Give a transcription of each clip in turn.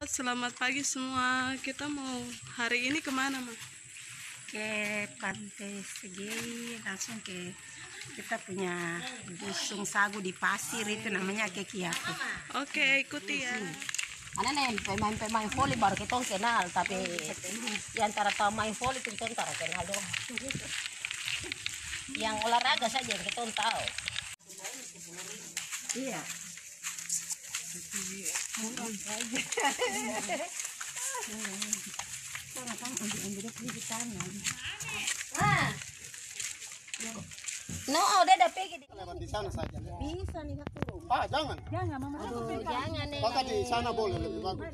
Selamat pagi semua. Kita mau hari ini ke mana, Ma? ke pantai Segei langsung ke kita punya busung sagu di pasir itu namanya kekiaku Oke, ikuti ya. Ano na yun, pemain-pemain volley baru kita kenal, tapi di antara tahu main volley itu kita antara kenal doang. Yang olahraga saja yang kita tahu. iya No, udah ada pergi. lewat di sana saja. Bisa nih satu turun. Ah, jangan. Aduh, jangan nih. Maka di sana boleh lebih bagus.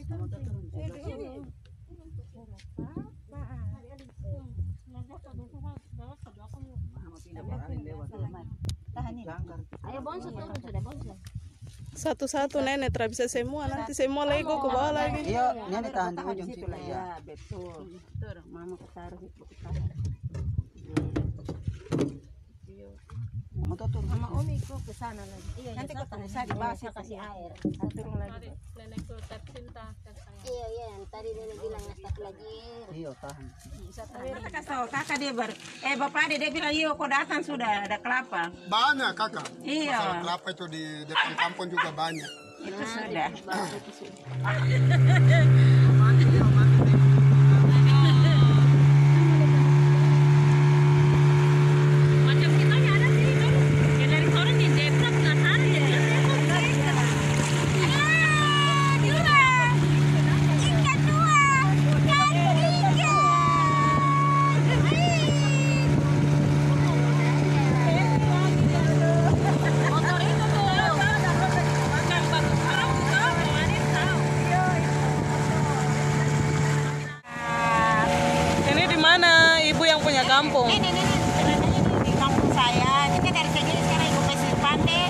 Ayo bonso turun sudah bonso. Satu-satu nenek, tidak bisa semua. Nanti semua lego ke bawah lagi. Iya, ini tahan di ujung situ lah ya betul. Betul. Mama ketaruh itu Motor turun. sama om ikut ke sana lagi Iya, nanti iya, saya di bawah saya kasih air. turun lagi Iya, iya, yang tadi nenek bilang ngasih lagi. Iya, tahan. Kasih tahu kakak dia ber eh bapak dia dia bilang iya kok datang sudah ada kelapa Banyak kakak. Iya. Masalah kelapa itu di depan kampung juga banyak. itu sudah Macam kita ya ada sih kan. Ya dari sore nih Jepra penasaran ya. Motor itu tuh. Bukan bagus tahu tuh, kemarin tahu. Ini di mana ibu yang punya kampung? ini ini ini di kampung saya kita dari sini sekarang ikut ke Sirpande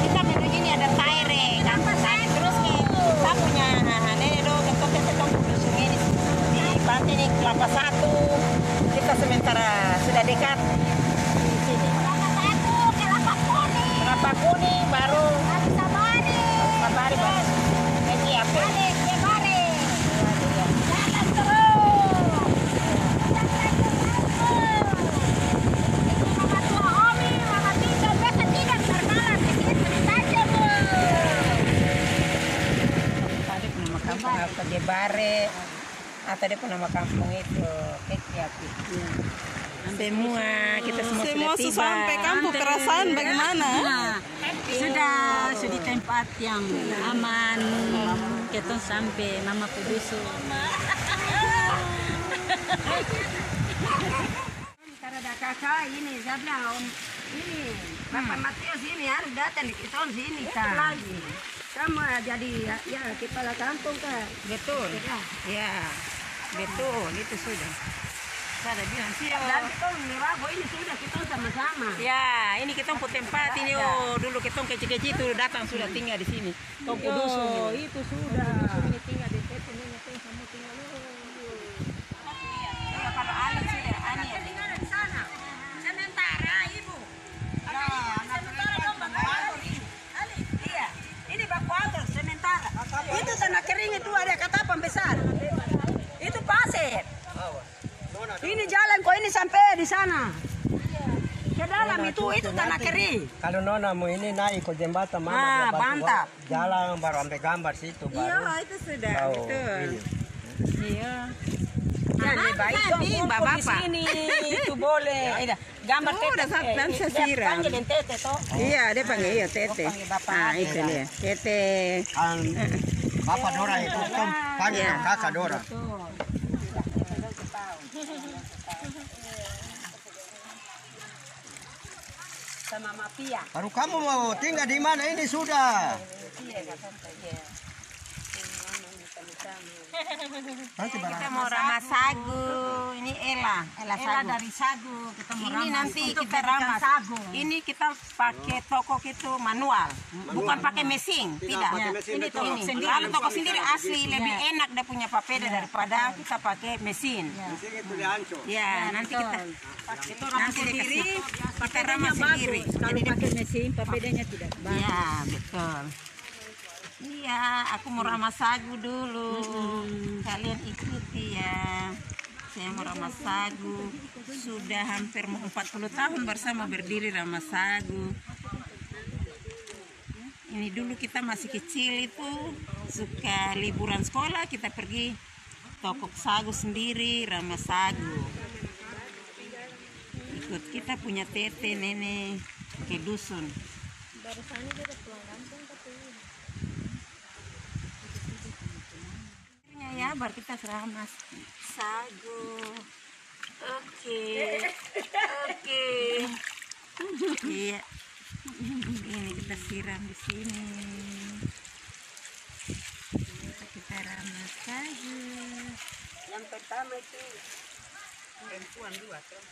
kita menuju ini ada Taire kampung saya terus ke kita punya nenek do ketok ketok dusun ini di pantai ini kelapa satu kita sementara sudah dekat di sini kelapa kuning baru sabari baru ini apa tadi pun nama kampung apa Gebare pun nama kampung itu Kekiapi semua kita semua, Semua sudah tiba sampai kampung perasaan bagaimana? Sudah, sudah di tempat yang aman. Kita sampai mama kudusu. Ada kakak ini, saya bilang om ini Bapak Matius ini harus datang di kita sini kan. lagi. Sama jadi ya, ya kepala kampung kan. Betul. Ya, betul itu sudah. Saya bilang sih. Dan kita Mirago ini sudah kita sama-sama. Ya, ini kita pun tempat ini oh dulu kita kecil-kecil itu datang sudah tinggal di sini. Kau kudusu itu sudah. Ini tinggal di situ ini kamu tinggal Ya, kalau anak sudah ani ya. Di sana. Sementara ibu. Iya, ini baku atur sementara. Itu tanah kering itu ada kata besar. Pasir. Ini jalan kok ini sampai di sana. Ke dalam itu itu tanah kering. Kalau nona mau ini naik ke jembatan mama Ah, mantap. jalan baru sampai gambar situ baru. Iya, itu sudah. tahu Betul. ini. Iya. Jadi baik di bapak sini itu boleh. Iya, gambar tete. Udah. Panggil yang tete toh. Iya, dia panggil iya tete. Nah, itu dia. Tete. Kan Bapak Dora itu kan panggil Iya. kakak Dora. Sama mafia. Baru kamu mau tinggal di mana ini sudah? Kita mau ramah sagu. Ini Ela. Ela, Ela dari sagu kita mau Ini ramas. nanti Untuk kita ramas. sagu. Ini kita pakai toko itu manual, bukan pakai mesin, tidak. Ini toko sendiri. Kalau toko sendiri asli lebih enak dia punya papeda daripada kita pakai mesin. Ya, nanti kita itu nanti sendiri, kita ramas sendiri. Kalau pakai mesin, papedanya tidak. Ya, betul. Iya, aku mau ramah sagu dulu. Kalian ikuti ya. Saya mau ramah sagu. Sudah hampir mau 40 tahun bersama berdiri ramah sagu. Ini dulu kita masih kecil itu suka liburan sekolah kita pergi toko sagu sendiri ramah sagu. Ikut kita punya tete nenek ke dusun. Akhirnya ya. Baru kita seramas sagu. Oke. Oke. Iya. Ini kita siram di sini. Kita, kita ramas sagu. Yang pertama itu perempuan dua tuh.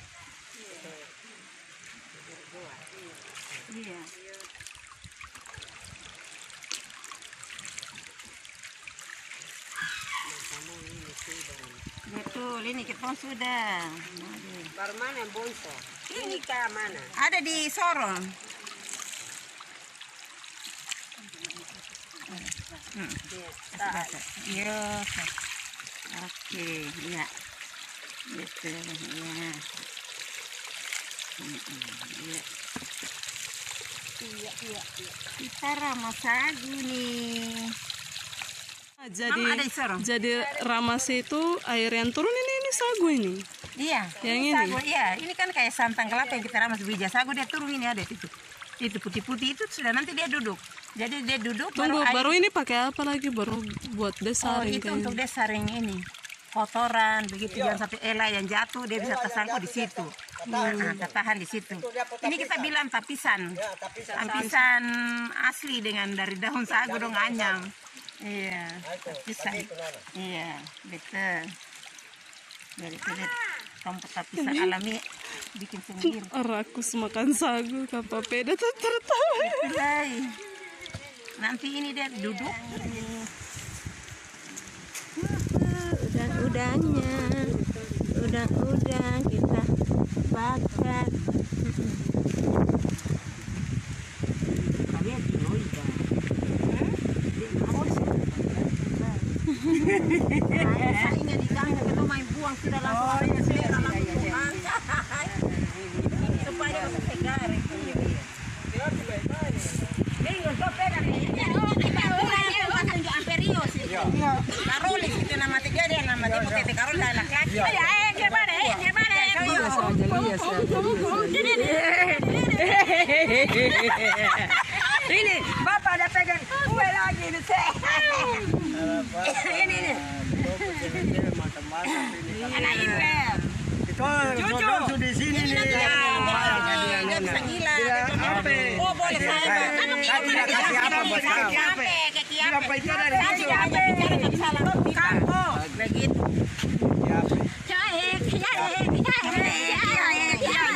Iya Betul, ini kita sudah. Baru mana bonso? Ini ke mana? Ada di Sorong. Hmm. Iya. Oke, ya. Betul, ya. Iya. Iya, iya, iya. Kita ramah sagu nih. Jadi jadi ramas itu air yang turun ini ini sagu ini. Iya. Yang ini? Sagu, iya. Ini kan kayak santan kelapa yang kita ramas bija sagu dia turun ini ada itu. Itu putih-putih itu sudah nanti dia duduk. Jadi dia duduk Tunggu, air- baru ini pakai apa lagi? Baru buat Oh, desaring itu kayaknya. untuk dia saring ini. Kotoran begitu jangan sampai elai yang jatuh dia bisa tersangkut di situ. Nah, tertahan di situ. Ini kita bilang tapisan. Tapisan asli dengan dari daun sagu dong anyam. Iya, tapisan. Iya, betul. Dari kulit rumput tapisan alami bikin sendiri. Rakus makan sagu, kapal peda tuh tertawa. Nanti ini dia duduk. Udang-udangnya, udang-udang kita bakar. Kalian di Loida. Saingnya di kandang itu main buang sudah langsung. Oh iya iya iya. Supaya dia bisa segar. Karolis itu nama tiga dia nama tipe tete Karol dan laki-laki. Ya, eh, gimana? Eh, gimana? Ini bapak ada pegang kue lagi ini. Ini ini. Anak. Itu di sini nih. Dia bisa gila. Oh boleh saya. Kasih apa buat. Kamu. Jahe, jahe, jahe, jahe, jahe.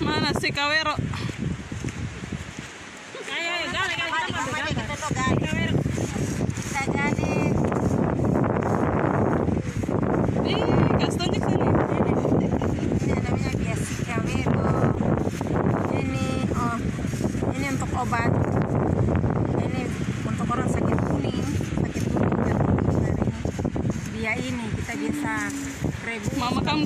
Mana si Kawero? Ayo, ayo, gali, gali, gali, kita tuh gali. Kita jadi Ih, Gaston di sini. ini namanya biasi kawero. Ini oh, ini untuk obat. Ini untuk orang sakit kuning, sakit kuning dan kuning dari ini. Dia ini kita biasa rebus. Mama kamu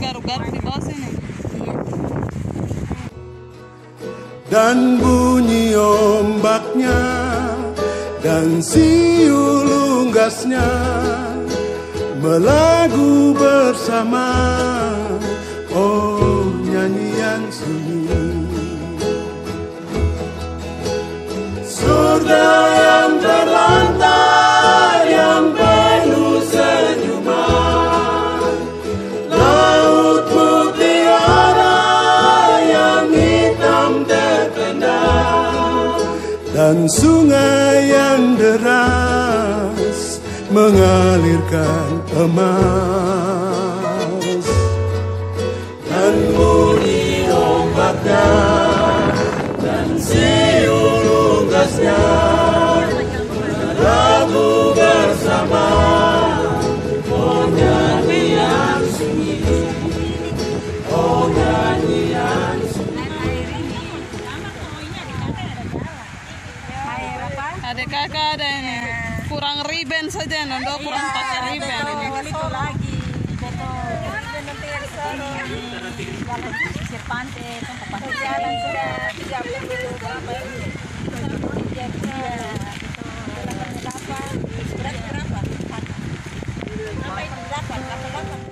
dan bunyi ombaknya dan siul unggasnya melagu bersama. Oh nyanyian sunyi dan sungai yang deras mengalirkan emas riban saja, nando kurang pakai riban ini. itu lagi pantai itu ke pantai jalan sudah tiga puluh berapa tiga berapa berapa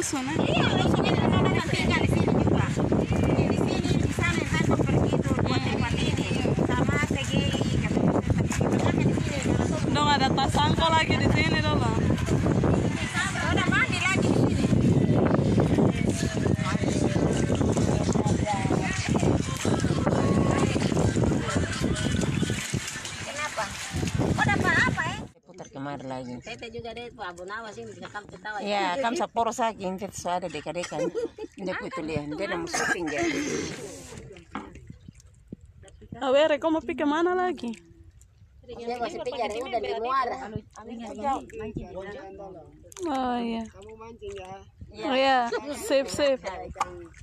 di di sini juga. Di sini di sana buat tempat ini sama TGI. Dong ada tasangko lagi di sini dong. Udah mandi lagi di sini. Kenapa? Kok dapat apa ya? putar kemari lagi Tete juga deh, tuh Abu Nawas ini bisa kamu ketawa. ya kam saporo saking tet so ada deka-deka dia itu lihat dia mau shopping ya Awere, kau mau pergi ke mana lagi? Dia masih tiga ribu dan di muara. Oh iya. Oh iya, sip sip.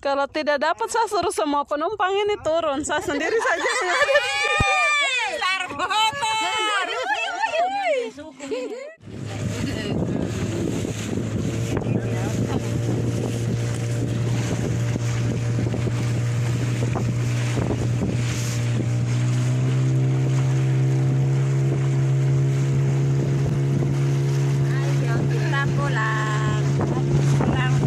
Kalau tidak dapat saya suruh semua penumpang ini turun, saya sendiri saja. Ayo kita pulang. Pulang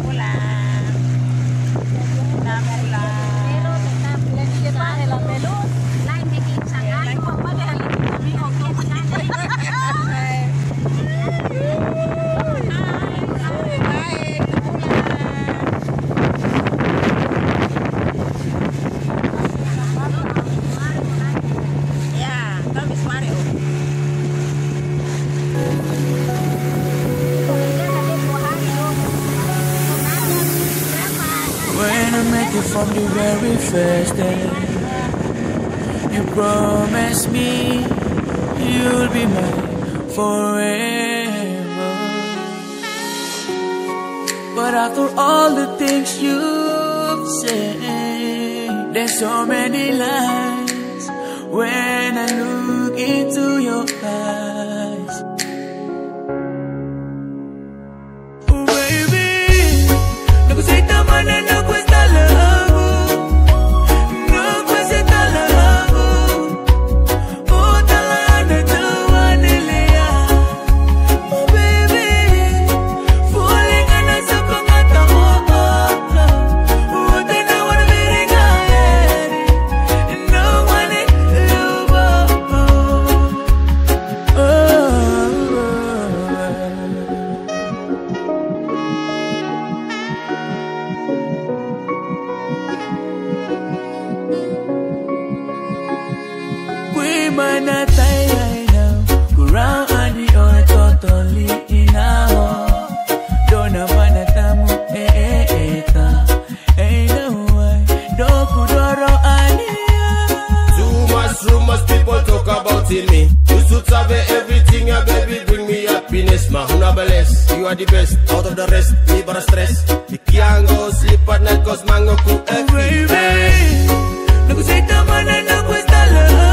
you from the very first day, you promised me you'll be mine forever. But after all the things you've said, there's so many lies when I look into your eyes. Talk me. You should have everything, yeah, baby. Bring me happiness, ma. Una bless. You are the best. Out of the rest, me but stress. Me can't go sleep at night cause mango cook Baby, no cosita mana no cuesta love.